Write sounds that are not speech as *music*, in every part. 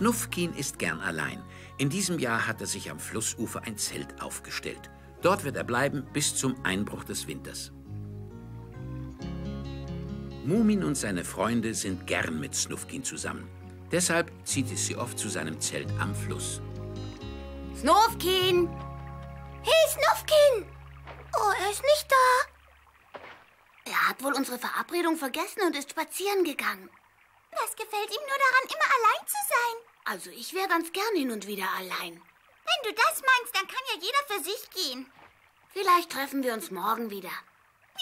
Snufkin ist gern allein. In diesem Jahr hat er sich am Flussufer ein Zelt aufgestellt. Dort wird er bleiben bis zum Einbruch des Winters. Mumin und seine Freunde sind gern mit Snufkin zusammen. Deshalb zieht es sie oft zu seinem Zelt am Fluss. Snufkin! Hey, Snufkin! Oh, er ist nicht da. Er hat wohl unsere Verabredung vergessen und ist spazieren gegangen. Was gefällt ihm nur daran, immer allein zu sein? Also ich wäre ganz gern hin und wieder allein. Wenn du das meinst, dann kann ja jeder für sich gehen. Vielleicht treffen wir uns morgen wieder.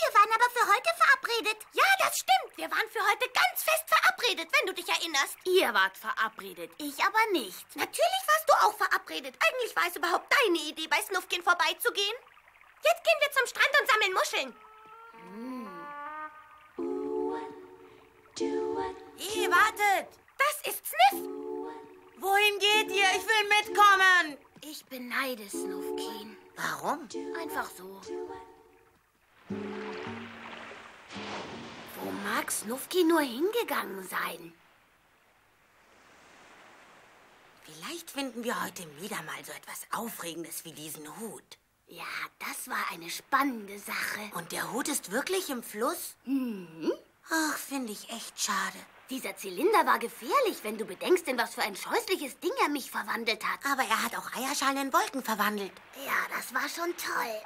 Wir waren aber für heute verabredet. Ja, das stimmt. Wir waren für heute ganz fest verabredet, wenn du dich erinnerst. Ihr wart verabredet, ich aber nicht. Natürlich warst du auch verabredet. Eigentlich war es überhaupt deine Idee, bei Snufkin vorbeizugehen. Jetzt gehen wir zum Strand und sammeln Muscheln. Hm. Ihr wartet. Das ist Sniff. Wohin geht ihr? Ich will mitkommen. Ich beneide Snufkin. Warum? Einfach so. Wo mag Snufki nur hingegangen sein? Vielleicht finden wir heute wieder mal so etwas Aufregendes wie diesen Hut. Ja, das war eine spannende Sache. Und der Hut ist wirklich im Fluss? Mhm. Ach, finde ich echt schade. Dieser Zylinder war gefährlich, wenn du bedenkst, in was für ein scheußliches Ding er mich verwandelt hat. Aber er hat auch Eierschalen in Wolken verwandelt. Ja, das war schon toll.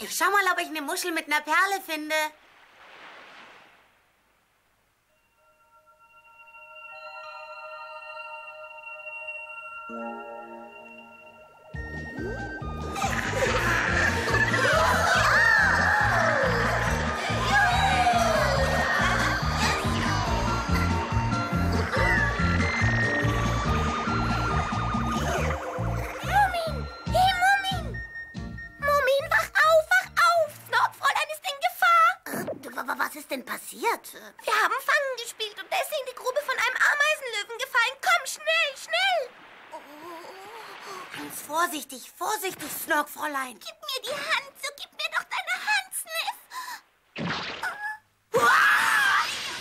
Ich schau mal, ob ich eine Muschel mit einer Perle finde. Fräulein. Gib mir die Hand, so gib mir doch deine Hand, Sniff.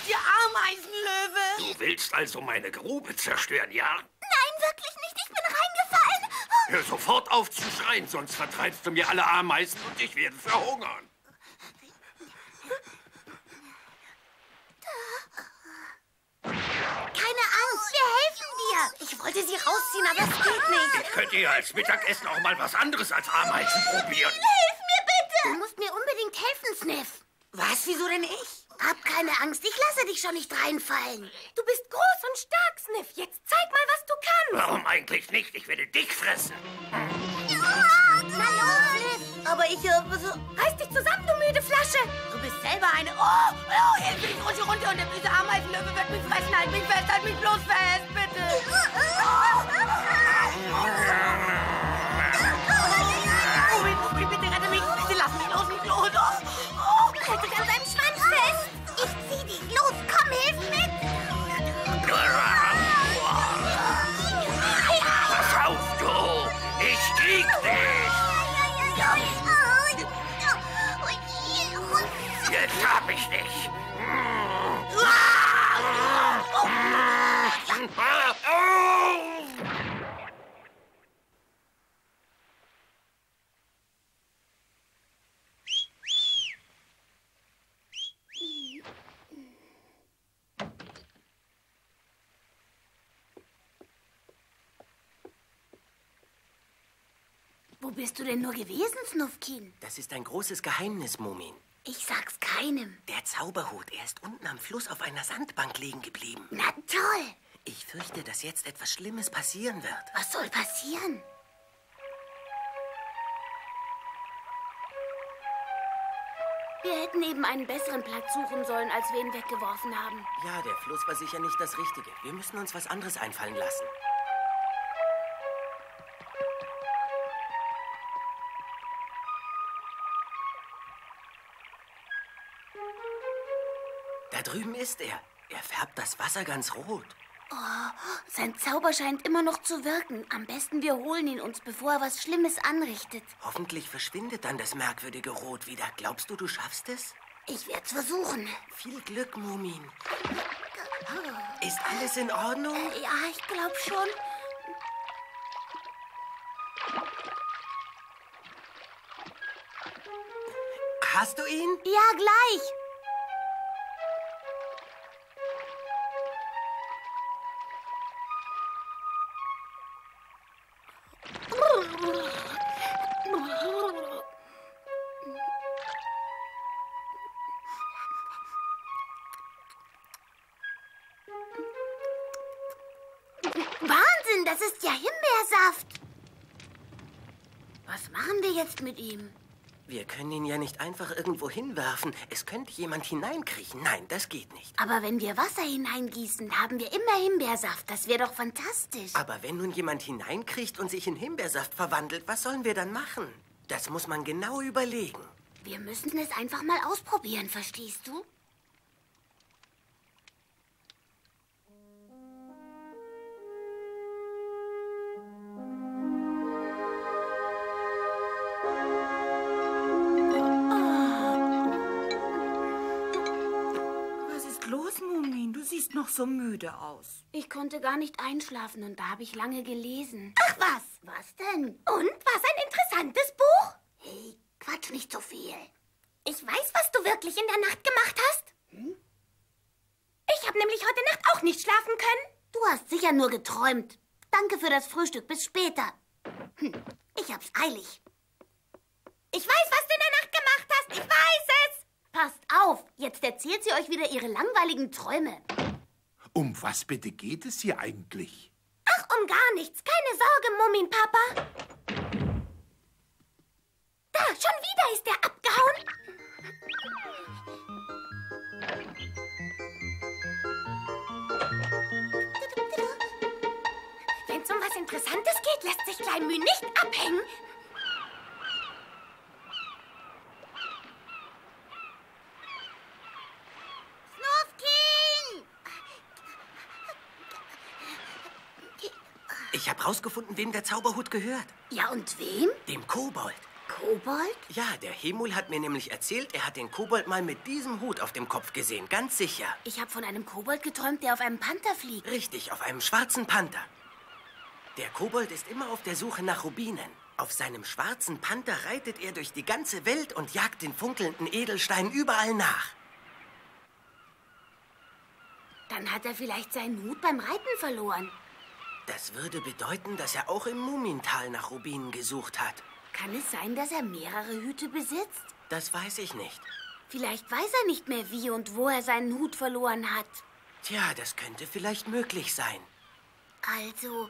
Die Ameisenlöwe. Du willst also meine Grube zerstören, ja? Nein, wirklich nicht. Ich bin reingefallen. Hör sofort auf zu schreien, sonst vertreibst du mir alle Ameisen und ich werde verhungern. Keine Angst, wir helfen dir. Ich wollte sie rausziehen, aber es geht nicht. Ich könnte ja als Mittagessen auch mal was anderes als Ameisen probieren. Hilf mir bitte. Du musst mir unbedingt helfen, Sniff. Was? Wieso denn ich? Hab keine Angst, ich lasse dich schon nicht reinfallen. Du bist groß und stark, Sniff. Jetzt zeig mal, was du kannst. Warum eigentlich nicht? Ich werde dich fressen. Na los, Sniff. Aber ich, äh, so... Reiß dich zusammen, du müde Flasche. Du bist selber eine... Oh, oh, hilf mich, rutsche runter und der böse Ameisenlöwe wird mich fressen. Halt mich fest, halt mich bloß fest, bitte. Wo bist du denn nur gewesen, Snufkin? Das ist ein großes Geheimnis, Mumin. Ich sag's keinem. Der Zauberhut, er ist unten am Fluss auf einer Sandbank liegen geblieben. Na toll. Ich fürchte, dass jetzt etwas Schlimmes passieren wird. Was soll passieren? Wir hätten eben einen besseren Platz suchen sollen, als wir ihn weggeworfen haben. Ja, der Fluss war sicher nicht das Richtige. Wir müssen uns was anderes einfallen lassen. Da drüben ist er. Er färbt das Wasser ganz rot. Sein Zauber scheint immer noch zu wirken. Am besten wir holen ihn uns, bevor er was Schlimmes anrichtet. Hoffentlich verschwindet dann das merkwürdige Rot wieder. Glaubst du, du schaffst es? Ich werd's versuchen. Viel Glück, Mumin. Ist alles in Ordnung? Äh, ja, ich glaube schon. Hast du ihn? Ja, gleich. Das ist ja Himbeersaft. Was machen wir jetzt mit ihm? Wir können ihn ja nicht einfach irgendwo hinwerfen. Es könnte jemand hineinkriechen. Nein, das geht nicht. Aber wenn wir Wasser hineingießen, haben wir immer Himbeersaft. Das wäre doch fantastisch. Aber wenn nun jemand hineinkriecht und sich in Himbeersaft verwandelt, was sollen wir dann machen? Das muss man genau überlegen. Wir müssen es einfach mal ausprobieren, verstehst du? So müde aus. Ich konnte gar nicht einschlafen und da habe ich lange gelesen. Ach was. Was denn? Und? Was ein interessantes Buch? Hey, quatsch nicht so viel. Ich weiß, was du wirklich in der Nacht gemacht hast. Hm? Ich habe nämlich heute Nacht auch nicht schlafen können. Du hast sicher nur geträumt. Danke für das Frühstück. Bis später. Hm, ich hab's eilig. Ich weiß, was du in der Nacht gemacht hast. Ich weiß es. Passt auf, jetzt erzählt sie euch wieder ihre langweiligen Träume. Um was bitte geht es hier eigentlich? Ach, um gar nichts. Keine Sorge, Mummin-Papa. Da, schon wieder ist er abgehauen. Wenn es um was Interessantes geht, lässt sich Kleinmüh nicht abhängen. Snufkin! Ich habe rausgefunden, wem der Zauberhut gehört. Ja, und wem? Dem Kobold. Kobold? Ja, der Hemul hat mir nämlich erzählt, er hat den Kobold mal mit diesem Hut auf dem Kopf gesehen. Ganz sicher. Ich habe von einem Kobold geträumt, der auf einem Panther fliegt. Richtig, auf einem schwarzen Panther. Der Kobold ist immer auf der Suche nach Rubinen. Auf seinem schwarzen Panther reitet er durch die ganze Welt und jagt den funkelnden Edelstein überall nach. Dann hat er vielleicht seinen Hut beim Reiten verloren. Das würde bedeuten, dass er auch im Mumintal nach Rubinen gesucht hat. Kann es sein, dass er mehrere Hüte besitzt? Das weiß ich nicht. Vielleicht weiß er nicht mehr, wie und wo er seinen Hut verloren hat. Tja, das könnte vielleicht möglich sein. Also,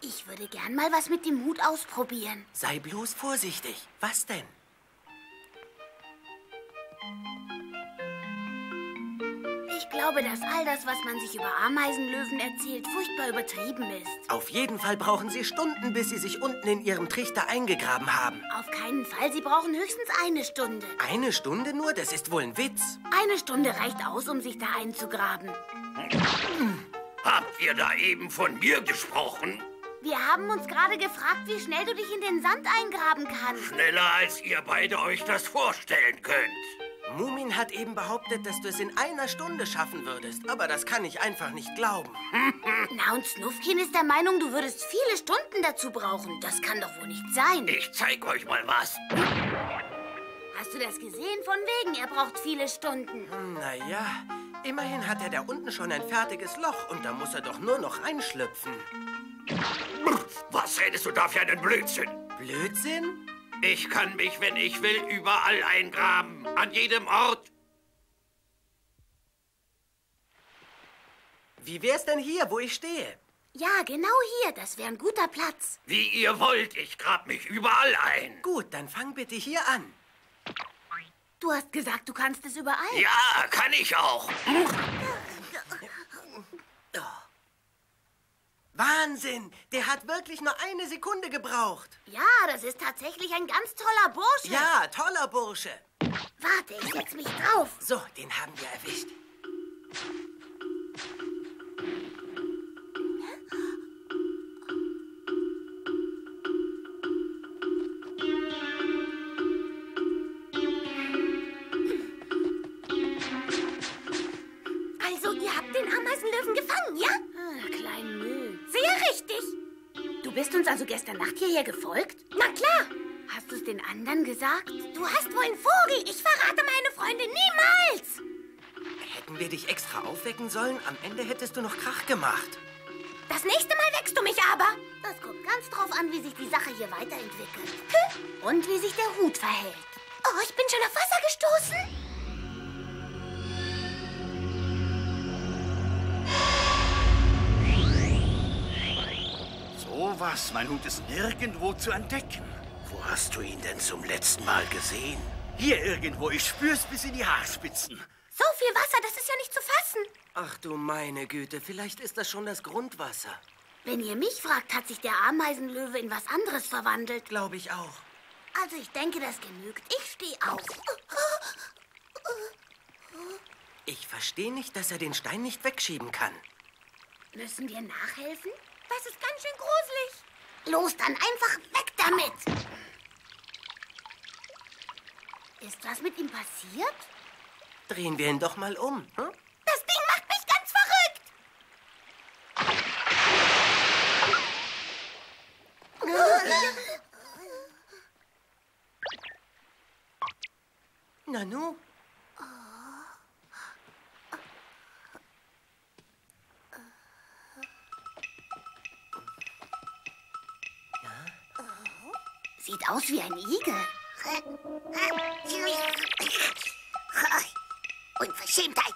ich würde gern mal was mit dem Hut ausprobieren. Sei bloß vorsichtig. Was denn? Glaube, dass all das, was man sich über Ameisenlöwen erzählt, furchtbar übertrieben ist. Auf jeden Fall brauchen Sie Stunden, bis Sie sich unten in Ihrem Trichter eingegraben haben. Auf keinen Fall, sie brauchen höchstens eine Stunde. Eine Stunde nur? Das ist wohl ein Witz. Eine Stunde reicht aus, um sich da einzugraben. Habt ihr da eben von mir gesprochen? Wir haben uns gerade gefragt, wie schnell du dich in den Sand eingraben kannst. Schneller, als ihr beide euch das vorstellen könnt. Mumin hat eben behauptet, dass du es in einer Stunde schaffen würdest. Aber das kann ich einfach nicht glauben. *laughs* Na, und Snufkin ist der Meinung, du würdest viele Stunden dazu brauchen. Das kann doch wohl nicht sein. Ich zeig euch mal was. Hast du das gesehen? Von wegen, er braucht viele Stunden. Naja, immerhin hat er da unten schon ein fertiges Loch und da muss er doch nur noch einschlüpfen. Was redest du da für einen Blödsinn? Blödsinn? Ich kann mich, wenn ich will, überall eingraben. An jedem Ort. Wie wär's denn hier, wo ich stehe? Ja, genau hier. Das wäre ein guter Platz. Wie ihr wollt, ich grab mich überall ein. Gut, dann fang bitte hier an. Du hast gesagt, du kannst es überall. Ja, kann ich auch. Wahnsinn! Der hat wirklich nur eine Sekunde gebraucht. Ja, das ist tatsächlich ein ganz toller Bursche. Ja, toller Bursche. Warte, ich setz mich drauf. So, den haben wir erwischt. Uns also gestern Nacht hierher gefolgt? Na klar. Hast du es den anderen gesagt? Du hast wohl einen Vogel. Ich verrate meine Freunde niemals. Hätten wir dich extra aufwecken sollen? Am Ende hättest du noch Krach gemacht. Das nächste Mal wächst du mich aber. Das kommt ganz drauf an, wie sich die Sache hier weiterentwickelt. Und wie sich der Hut verhält. Oh, ich bin schon auf Wasser gestoßen. Was, mein Hut ist nirgendwo zu entdecken. Wo hast du ihn denn zum letzten Mal gesehen? Hier irgendwo, ich spür's bis in die Haarspitzen. So viel Wasser, das ist ja nicht zu fassen. Ach du meine Güte, vielleicht ist das schon das Grundwasser. Wenn ihr mich fragt, hat sich der Ameisenlöwe in was anderes verwandelt. Glaube ich auch. Also ich denke, das genügt. Ich stehe auf. Ich verstehe nicht, dass er den Stein nicht wegschieben kann. Müssen wir nachhelfen? Das ist ganz schön gruselig. Los, dann einfach weg damit. Ist was mit ihm passiert? Drehen wir ihn doch mal um. Hm? Das Ding macht mich ganz verrückt. Nanu? Sieht aus wie ein Igel. *laughs* Unverschämtheit.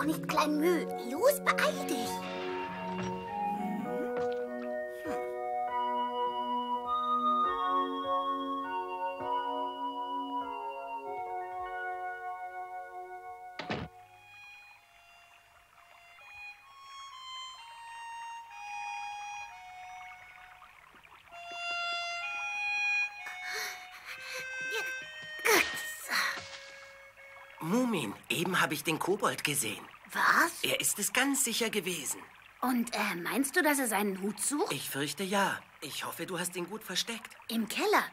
Doch nicht, Klein Müh. Los, beeil dich. Habe ich den Kobold gesehen. Was? Er ist es ganz sicher gewesen. Und äh, meinst du, dass er seinen Hut sucht? Ich fürchte ja. Ich hoffe, du hast ihn gut versteckt. Im Keller.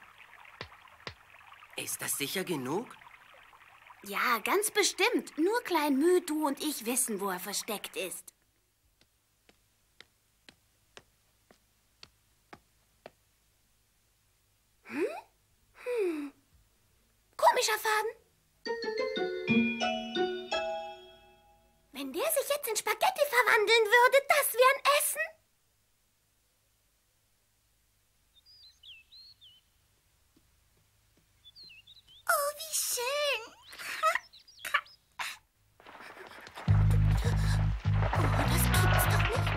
Ist das sicher genug? Ja, ganz bestimmt. Nur Klein Müh, du und ich wissen, wo er versteckt ist. Komischer Faden. Wenn der sich jetzt in Spaghetti verwandeln würde, das wäre ein Essen. Oh, wie schön. *laughs* Oh, das gibt's doch nicht.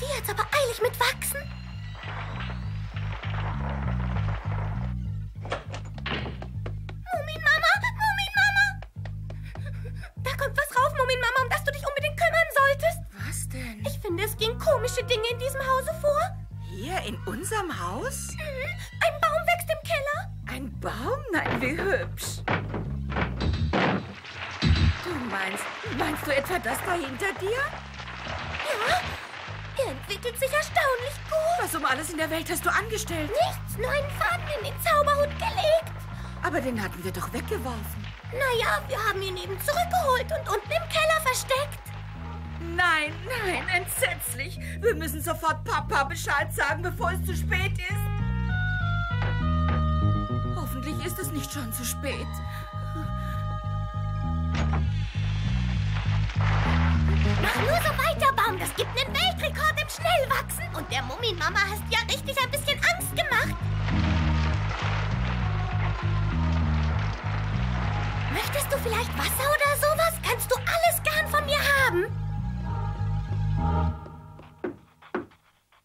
Die hat's aber eilig mit Wachsen. In unserem Haus? Mhm. Ein Baum wächst im Keller. Ein Baum? Nein, wie hübsch. Du meinst, meinst du etwa das da hinter dir? Ja, er entwickelt sich erstaunlich gut. Was um alles in der Welt hast du angestellt? Nichts, nur einen Faden in den Zauberhut gelegt. Aber den hatten wir doch weggeworfen. Naja, wir haben ihn eben zurückgeholt und unten im Keller versteckt. Nein, nein, entsetzlich. Wir müssen sofort Papa Bescheid sagen, bevor es zu spät ist. Hoffentlich ist es nicht schon zu spät. Mach nur so weiter, Baum. Das gibt einen Weltrekord im Schnellwachsen. Und der Muminmama hast ja richtig ein bisschen Angst gemacht. Möchtest du vielleicht Wasser oder sowas? Kannst du alles gern von mir haben.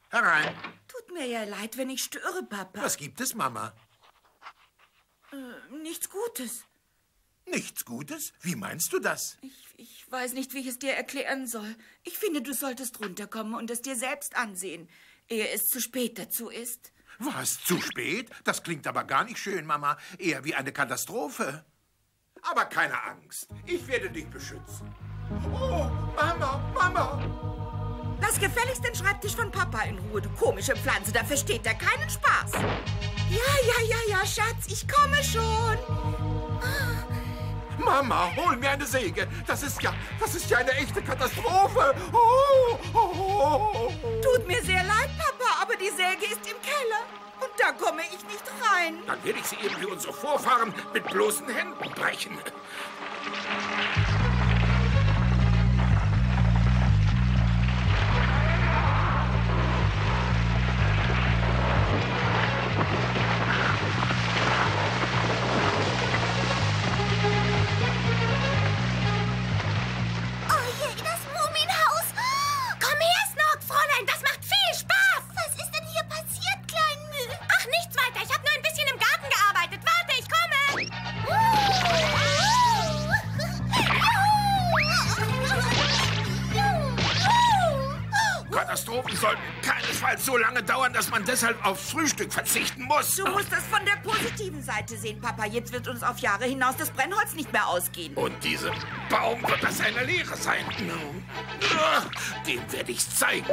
Herein. Tut mir ja leid, wenn ich störe, Papa. Was gibt es, Mama? Äh, nichts Gutes. Nichts Gutes? Wie meinst du das? Ich, ich weiß nicht, wie ich es dir erklären soll. Ich finde, du solltest runterkommen und es dir selbst ansehen, ehe es zu spät dazu ist. Was, zu spät? Das klingt aber gar nicht schön, Mama. Eher wie eine Katastrophe. Aber keine Angst. Ich werde dich beschützen. Oh, Mama, Mama. Lass gefälligst den Schreibtisch von Papa in Ruhe, du komische Pflanze. Da versteht er keinen Spaß. Ja, ja, ja, ja, Schatz, ich komme schon. Mama, hol mir eine Säge. Das ist ja, das ist ja eine echte Katastrophe. Oh, oh, oh, Tut mir sehr leid, Papa, aber die Säge ist im Keller. Und da komme ich nicht rein. Dann werde ich sie eben wie unsere Vorfahren mit bloßen Händen brechen. Dass man deshalb aufs Frühstück verzichten muss. Du musst das von der positiven Seite sehen, Papa. Jetzt wird uns auf Jahre hinaus das Brennholz nicht mehr ausgehen. Und diesem Baum wird das eine Lehre sein. Dem werde ich's zeigen.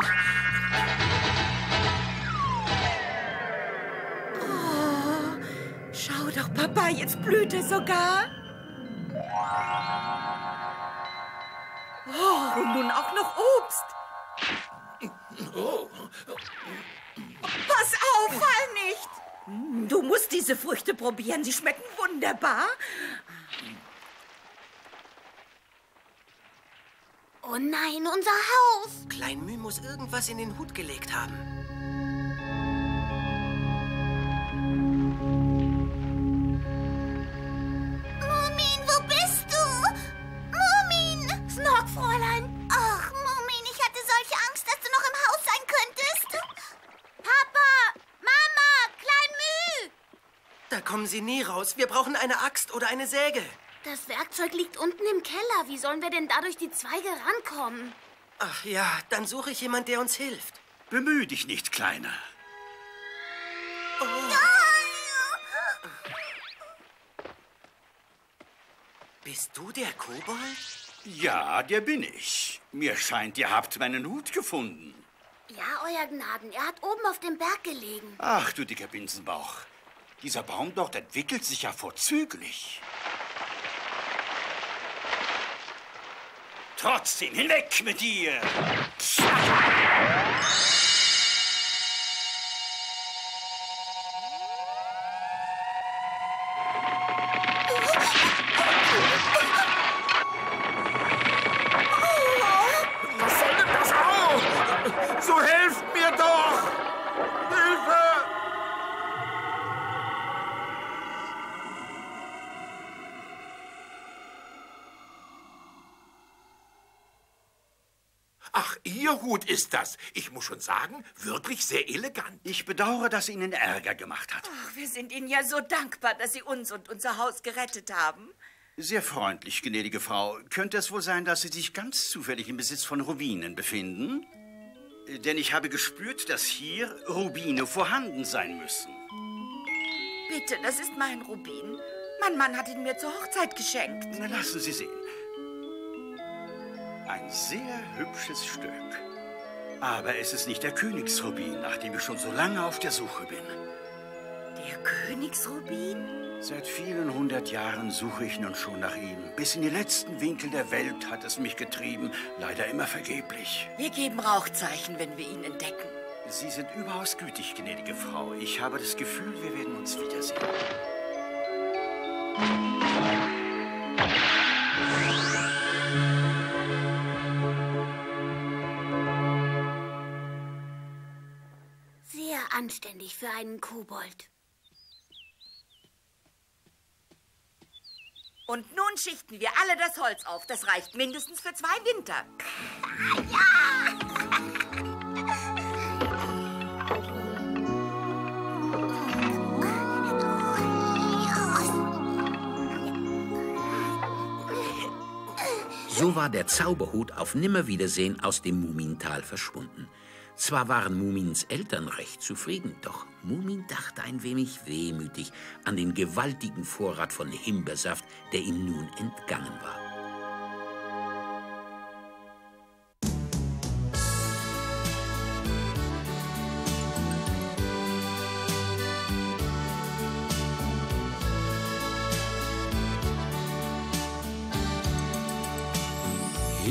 Oh, schau doch, Papa, jetzt blüht er sogar. Oh, und nun auch noch Obst. Oh. Pass auf, fall nicht! Du musst diese Früchte probieren. Sie schmecken wunderbar. Oh nein, unser Haus! Klein Müh muss irgendwas in den Hut gelegt haben. Kommen Sie nie raus. Wir brauchen eine Axt oder eine Säge. Das Werkzeug liegt unten im Keller. Wie sollen wir denn da durch die Zweige rankommen? Ach ja, dann suche ich jemand, der uns hilft. Bemühe dich nicht, Kleiner. Oh. Bist du der Kobold? Ja, der bin ich. Mir scheint, ihr habt meinen Hut gefunden. Ja, Euer Gnaden. Er hat oben auf dem Berg gelegen. Ach, du dicker Binsenbauch. Dieser Baum dort entwickelt sich ja vorzüglich. Trotzdem, hinweg mit dir! Was Ihr Hut ist das. Ich muss schon sagen, wirklich sehr elegant. Ich bedauere, dass Ihnen Ärger gemacht hat. Ach, wir sind Ihnen ja so dankbar, dass Sie uns und unser Haus gerettet haben. Sehr freundlich, gnädige Frau. Könnte es wohl sein, dass Sie sich ganz zufällig im Besitz von Rubinen befinden? Denn ich habe gespürt, dass hier Rubine vorhanden sein müssen. Bitte, das ist mein Rubin. Mein Mann hat ihn mir zur Hochzeit geschenkt. Na, lassen Sie sehen. Ein sehr hübsches Stück. Aber es ist nicht der Königsrubin, nach dem ich schon so lange auf der Suche bin. Der Königsrubin? Seit vielen hundert Jahren suche ich nun schon nach ihm. Bis in die letzten Winkel der Welt hat es mich getrieben, leider immer vergeblich. Wir geben Rauchzeichen, wenn wir ihn entdecken. Sie sind überaus gütig, gnädige Frau. Ich habe das Gefühl, wir werden uns wiedersehen. Sehr anständig für einen Kobold. Und nun schichten wir alle das Holz auf. Das reicht mindestens für zwei Winter. So war der Zauberhut auf Nimmerwiedersehen aus dem Mumintal verschwunden. Zwar waren Mumins Eltern recht zufrieden, doch Mumin dachte ein wenig wehmütig an den gewaltigen Vorrat von Himbeersaft, der ihm nun entgangen war.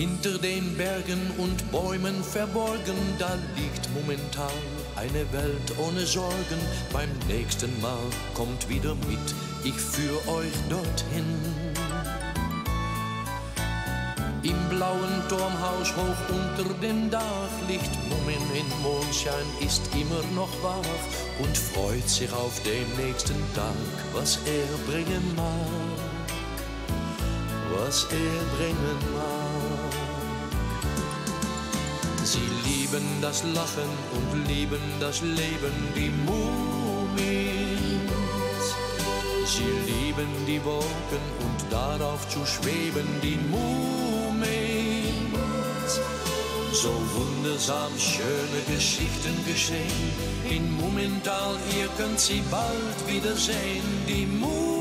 Hinter den Bergen und Bäumen verborgen, da liegt momentan eine Welt ohne Sorgen. Beim nächsten Mal kommt wieder mit, ich führ euch dorthin. Im blauen Turmhaus hoch unter dem Dach liegt Mumin in Mondschein, ist immer noch wach und freut sich auf den nächsten Tag, was er bringen mag, was er bringen mag. Lieben das Lachen und lieben das Leben, die Mumins. Sie lieben die Wolken und darauf zu schweben, die Mumins. So wundersam schöne Geschichten geschehen in Mumintal, ihr könnt sie bald wiedersehen, die Mumins.